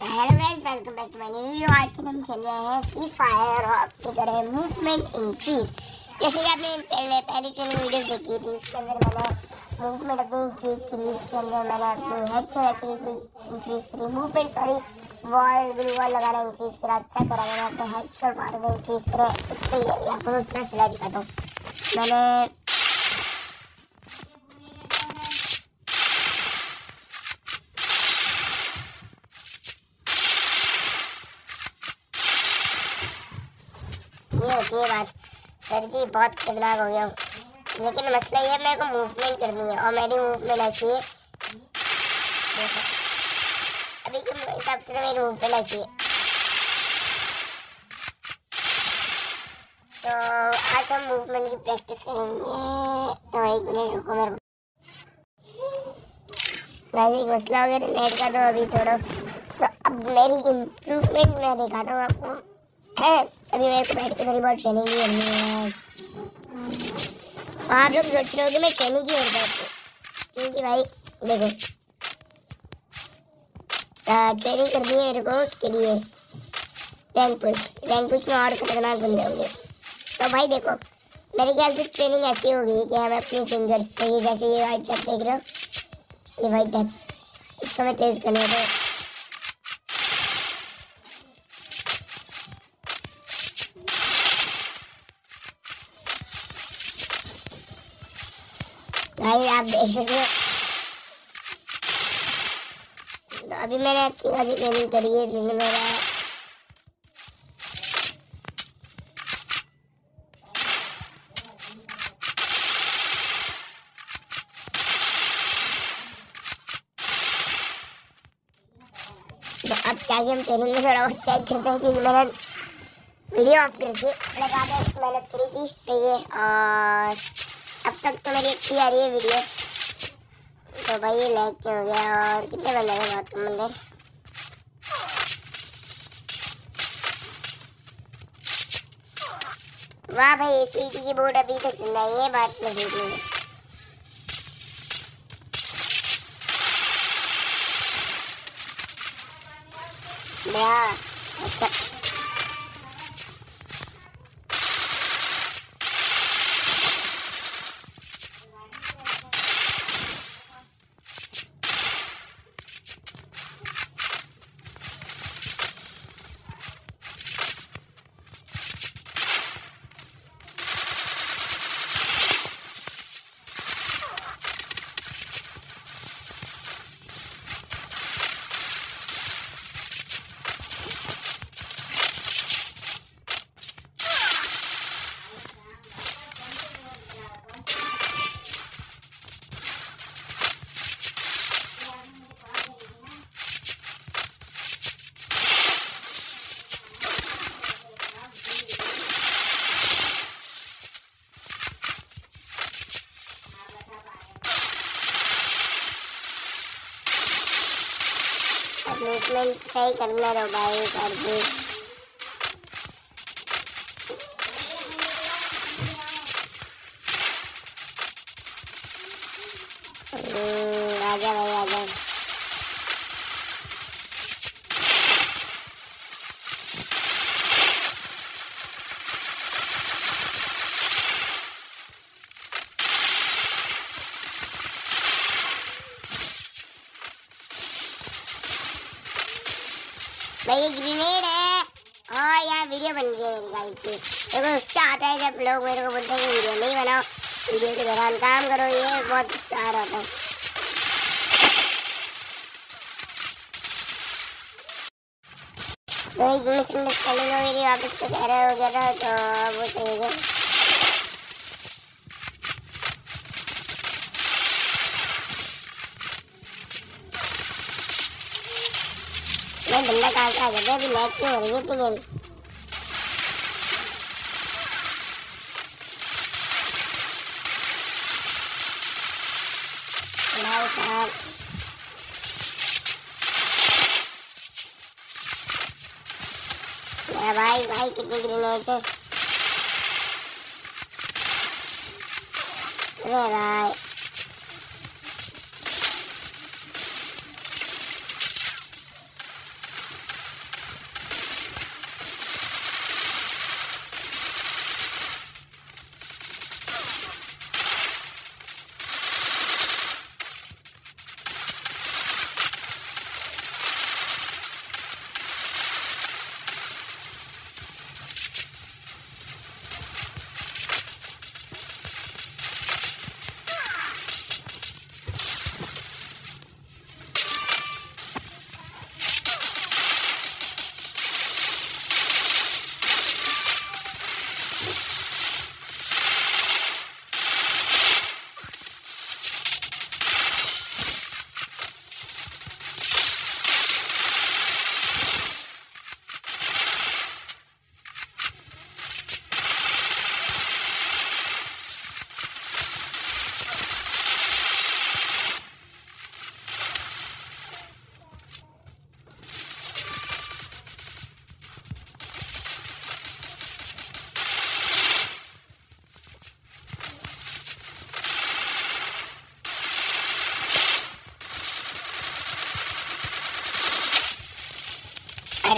Hello guys welcome back to my new video आज के हम खेल रहे हैं फ्री फायर और आपके कर रहे हैं मूवमेंट इंक्रीज जैसे कि आपने पहले, पहली ट्रेनिंग वीडियो देखी थी, उसके अंदर मैंने मूवमेंट अपनी इंक्रीज करी उसके अंदर मैंने अपनी हेड शॉट इंक्रीज करी movement sorry wall glue wall लगाना इंक्रीज करा अच्छा करा, मैंने अपने हेड शॉट मारने इंक्रीज करे। उस पर आपको उसका सिला दिखाता हूँ। मैंने ये होती बात। सर जी, बहुत खतरनाक हो गया। हूँ लेकिन मसला ये है, मेरे को मूवमेंट करनी है। और मेरी मूवमेंट ऐसी है अभी के हिसाब से तो मेरी मूवमेंट ऐसी है तो आज हम मूवमेंट की प्रैक्टिस करेंगे। तो एक मिनट रुको मेरे वैसे मसला हो गया तो नेट का तो अभी छोड़ो। तो अब मेरी इम्प्रूवमेंट मैं दिखाता हूँ आपको। अभी मेरे थोड़ी बहुत ट्रेनिंग भी करनी है आप लोग सोच रहे हो कि मैं ट्रेनिंग की और क्योंकि भाई देखो ट्रेनिंग करनी है मेरे को उसके लिए रैंक पुश रैंक पुश में और खतरनाक बंदे होंगे तो भाई देखो मेरे ख्याल से ट्रेनिंग ऐसी होगी कि हम अपनी फिंगर्स से ही जैसे ये वाइट टैप देख रहे हो ये वाइट टैप इसको मैं तेज़ करने तो भाई, आप देख सकते तो अभी मैंने अच्छी खासी ट्रेनिंग करी है जिसमें मेरा तो अब हम ट्रेनिंग में थोड़ा बहुत चेक करते हैं मैंने वीडियो ऑफ़ करके लगा मेहनत करी थी, सही है, और तक तो मेरी अच्छी आ रही है वीडियो तो भाई ये लैग हो गया और कितने बंदे हैं बहुत कम बंदे? वाह भाई सी की बोर्ड अभी तक नहीं है, बात में देखिए अच्छा। मूवमेंट सही करना रहो भाई कर दे भाई ये ग्रेनेड है और यहाँ वीडियो बन गई है मेरी गाइस की। देखो, उससे आता है जब लोग मेरे को बोलते हैं कि वीडियो नहीं बनाओ वीडियो के दौरान काम करो, ये बहुत आ रहा है तो एक मिनट चलेगा मेरी वापस कुछ एरर हो गया था तो वो सही हो मैं बंदा कहाँ से आ गया अभी लैग क्यों हो रही है इतनी गेम भाई साहब मेरा भाई भाई कितनी ग्रेनेड है अरे भाई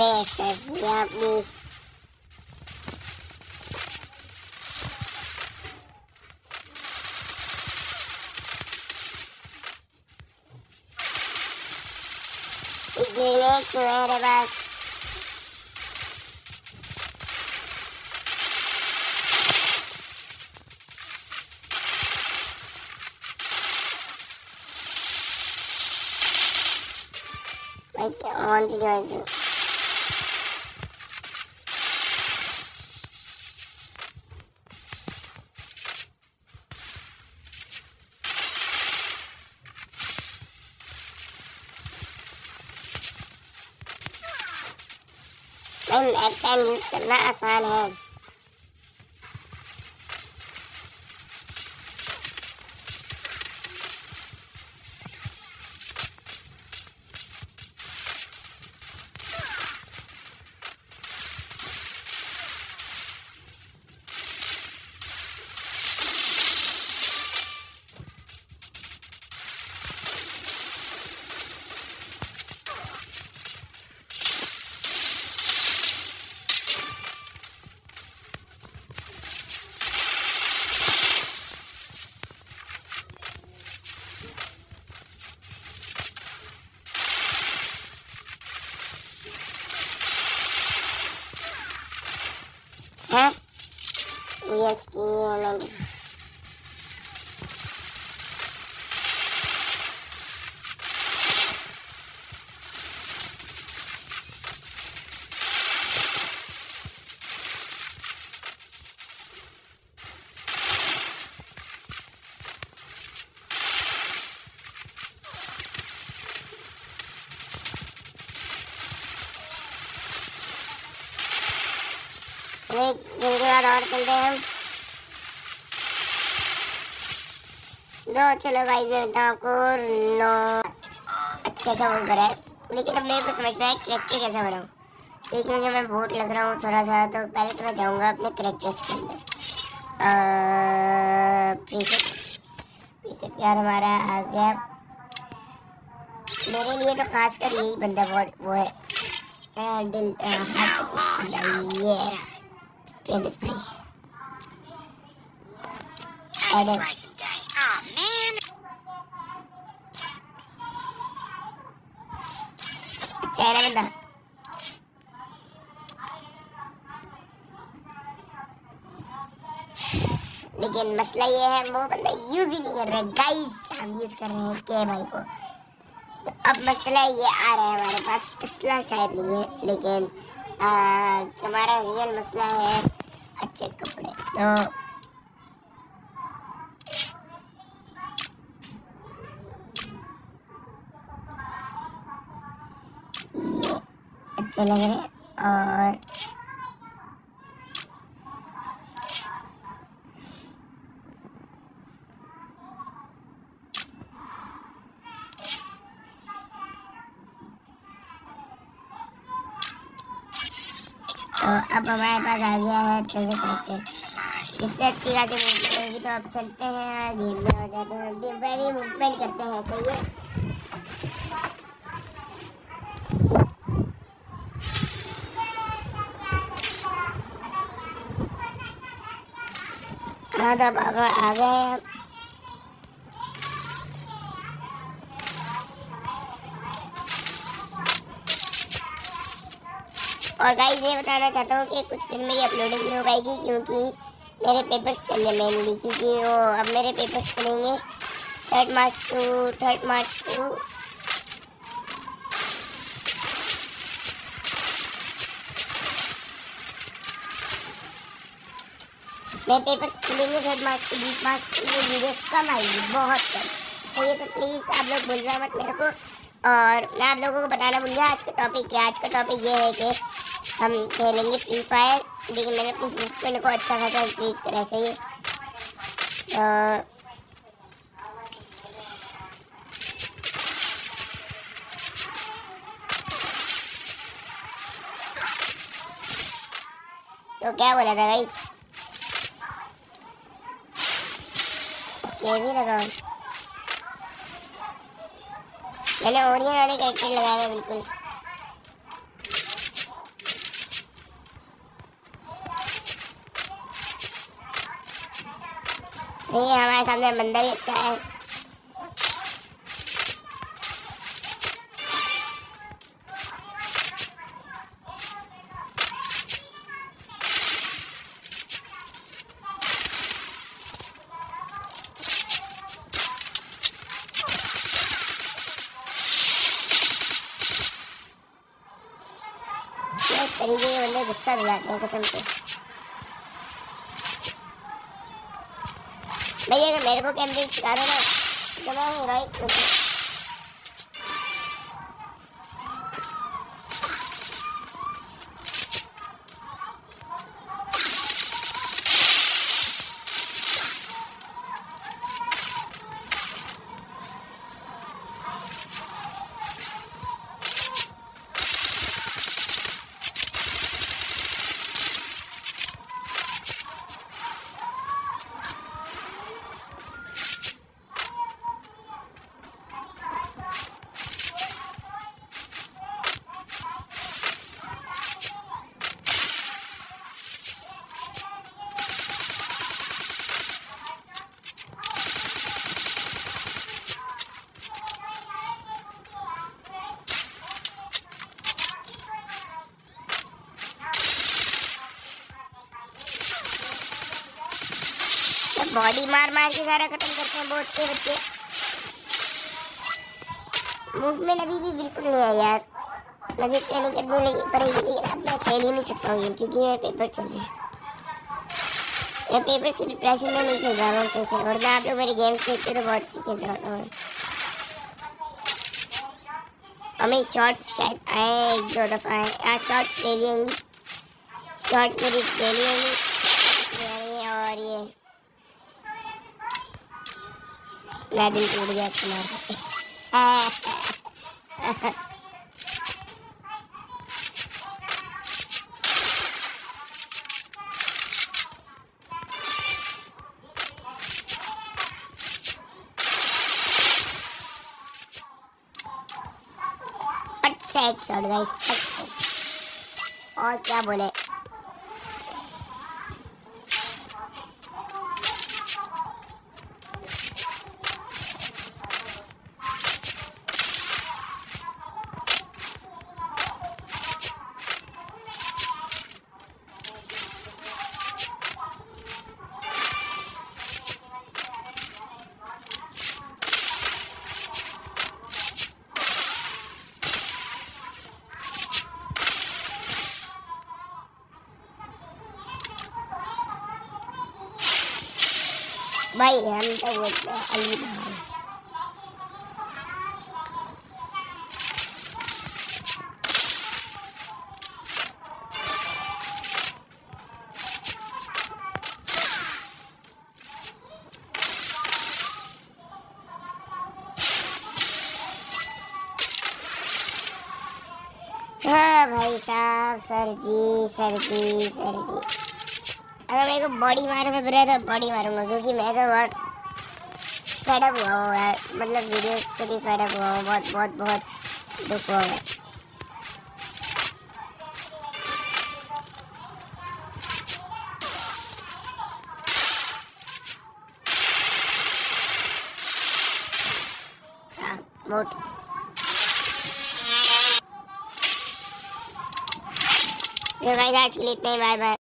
it says yummy. It's unique to I like on to it. सी जगह से भाई मैक टाइम यूज़ करना आसान है हाँ यस की और चलते हैं दो चलो भाई, मैं आपको नो अच्छा सा वो करा। लेकिन अब मेरे को समझ में आया करेक्टर कैसे बनाऊँ। लेकिन जब मैं बोट लग रहा हूँ थोड़ा सा तो पहले तो मैं जाऊँगा अपने करेक्टर्स के अंदर। यार हमारा आ गया। मेरे लिए तो खास कर यही बंदा बहुत वो है। दिल ये रहा Time to slice and dice. Aw, man. ना बंदा लेकिन मसला ये है वो बंदा यूज़ ही नहीं कर रहा गाइस हम यूज़ कर रहे हैं के भाई को तो अब मसला ये आ रहा है हमारे पास असला शायद नहीं है लेकिन आ, हमारा रियल मसला है अच्छे कपड़े। तो अच्छे लग रहे और अब हमारे पास आ गया है अच्छे से करेक्टर इससे अच्छी खासी मूवमेंट होगी तो अब चलते हैं गेम में हो जाते हैं। गेम पहले मूवमेंट करते हैं सही है हाँ तो अब आ गए और गाइस ये बताना चाहता हूँ कि कुछ दिन में ये अपलोडिंग नहीं हो पाएगी क्योंकि मेरे पेपर्स चल रहे मेनली क्योंकि वो अब मेरे पेपर्स चलेंगे third March to third March to मेरे पेपर्स चलेंगे थर्ड मार्च टू बीस मार्च को ये वीडियो कम आएगी, बहुत कम। तो ये तो प्लीज़ आप लोग भूल मत मेरे को। और मैं आप लोगों को बताना भूल गया, आज का टॉपिक क्या आज का टॉपिक ये है कि हम खेलेंगे फ्री फायर लेकिन मैंने अपनी मूवमेंट को अच्छा खासा इंक्रीज करा, सही है। तो तो क्या बोला था भाई? भी लगाओ मैंने ओरियन वाले कैरेक्टर लगाया, बिल्कुल। नहीं हमारे सामने बंदा भी अच्छा है तरीके के बंदे गुस्सा दिलाते हैं कसम से भैया बॉडी मार मार के सारा खत्म करते हैं बहुत से बच्चे। मूवमेंट अभी भी बिल्कुल नहीं है यार। मुझे ट्रेनिंग करनी पड़ेगी लेकिन अब मैं खेल ही नहीं सकता हूँ क्योंकि मेरे पेपर चल रहे हैं। मैं पेपर से डिप्रेशन में नहीं खेल रहा हूँ कैसे और मैं आप लोग मेरे गेम्स खेलते तो बहुत अच्छी खेल रहा हूँ हमें शॉर्ट्स शायद आए, एक दो दफ़ा आए। आज शॉर्ट्स ले लेंगी। शॉर्ट्स मेरी ले लेंगी और ये दिल टूट गया तुम्हारा और क्या बोले? भाई हम तो बोलते हैं अली भाई हाँ भाई साहब, sir ji sir ji sir ji. अगर मेरे को बॉडी मारने बुरा तो बॉडी मारूँगा क्योंकि मैं तो बहुत फेडअप हुआ हूँ यार। मतलब वीडियो से भी फेडअप हुआ हूँ बहुत बहुत बहुत दुख हुआ है। हाँ, बहुत। भाई आज के लिए इतना ही बाय बाय